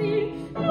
see.